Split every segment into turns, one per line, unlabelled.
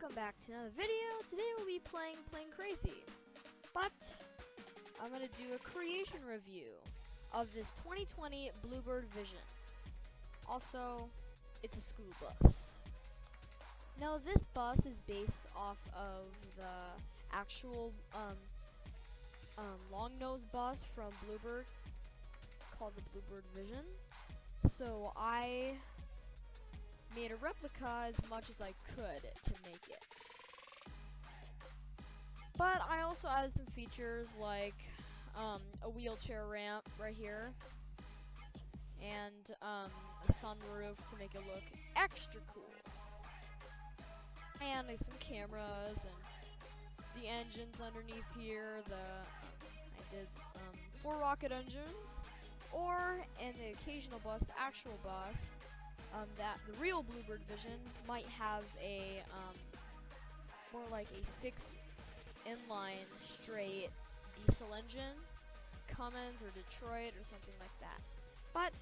welcome back to another video. Today we'll be playing Plane Crazy. But, I'm going to do a creation review of this 2020 Bluebird Vision. Also, it's a school bus. Now this bus is based off of the actual um, um, long nose bus from Bluebird called the Bluebird Vision. So I made a replica as much as I could to make it. But I also added some features like um, a wheelchair ramp right here and um, a sunroof to make it look extra cool. And some cameras and the engines underneath here. The um, I did um, four rocket engines, or in the occasional bus, the actual bus, um, that the real Bluebird Vision might have a um, more like a six inline straight diesel engine, Cummins or Detroit or something like that. But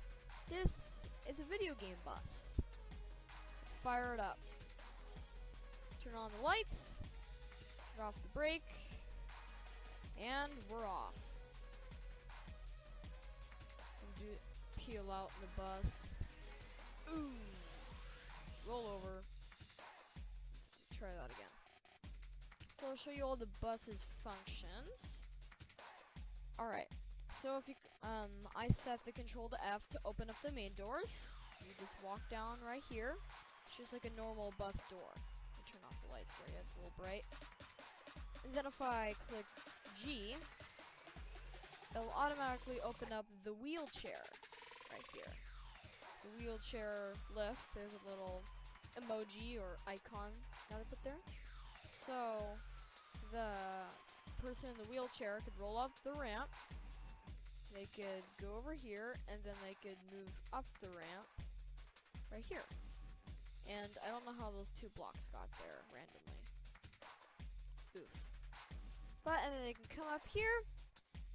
this is a video game bus. Let's fire it up. Turn on the lights, turn off the brake, and we're off. And do peel out the bus. Ooh. Roll over. Let's try that again. So I'll show you all the bus's functions. Alright. So if you, um, I set the control to F to open up the main doors. You just walk down right here. It's just like a normal bus door. I turn off the lights for you, it's a little bright. And then if I click G, it'll automatically open up the wheelchair right here the wheelchair lift, there's a little emoji or icon that I put there. So the person in the wheelchair could roll up the ramp. They could go over here and then they could move up the ramp right here. And I don't know how those two blocks got there randomly. Oof. But and then they can come up here.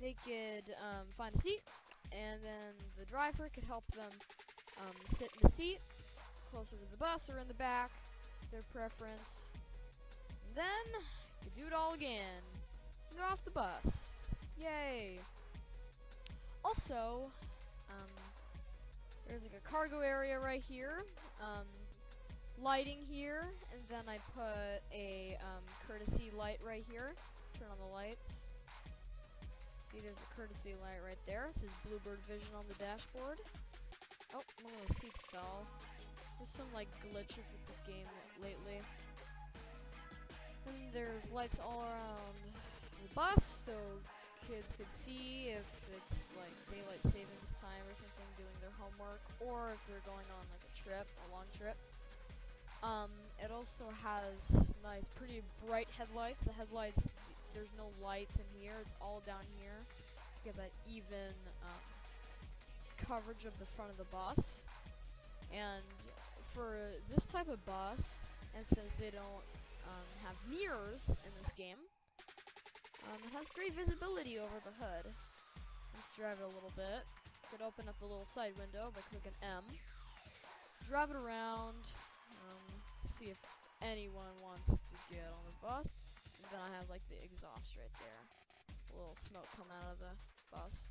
They could um, find a seat, and then the driver could help them um, sit in the seat, closer to the bus or in the back, their preference. And then, you do it all again. They're off the bus. Yay! Also, um, there's like a cargo area right here, um, lighting here, and then I put a um, courtesy light right here. Turn on the lights. See, there's a courtesy light right there. It says Bluebird Vision on the dashboard. Oh, one of the seats fell. There's some like glitches with this game lately. And there's lights all around the bus, so kids could see if it's like daylight savings time or something, doing their homework, or if they're going on like a trip, a long trip. Um, it also has nice, pretty bright headlights. The headlights, there's no lights in here; it's all down here. Get that even um, coverage of the front of the bus. And for this type of bus, and since they don't um, have mirrors in this game, um, it has great visibility over the hood. Let's drive it a little bit. Could open up the little side window by clicking M. Drive it around. Um, see if anyone wants to get on the bus. And then I have like the exhaust right there. A little smoke coming out of the bus.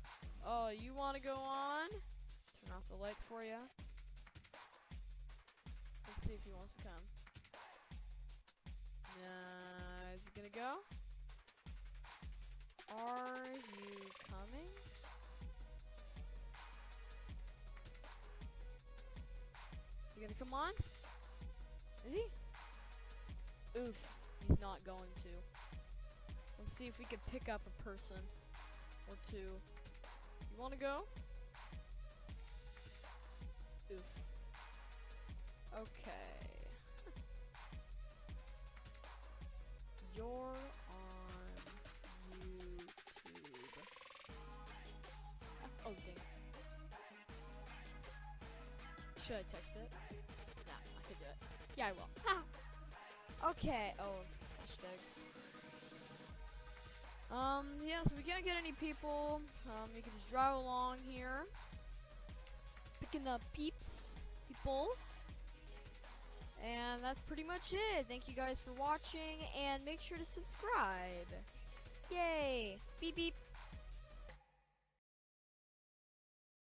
Oh, you want to go on? Turn off the lights for you. Let's see if he wants to come. Uh, is he gonna go? Are you coming? Is he gonna come on? Is he? Oof, he's not going to. Let's see if we can pick up a person or two. You wanna go? Oof. Okay. You're on YouTube. Oh, dang. Should I text it? Nah, I could do it. Yeah, I will. okay. Oh, hashtags. Yeah, so we can't get any people. Um, you can just drive along here. Picking up peeps, people. And that's pretty much it. Thank you guys for watching, and make sure to subscribe. Yay! Beep beep.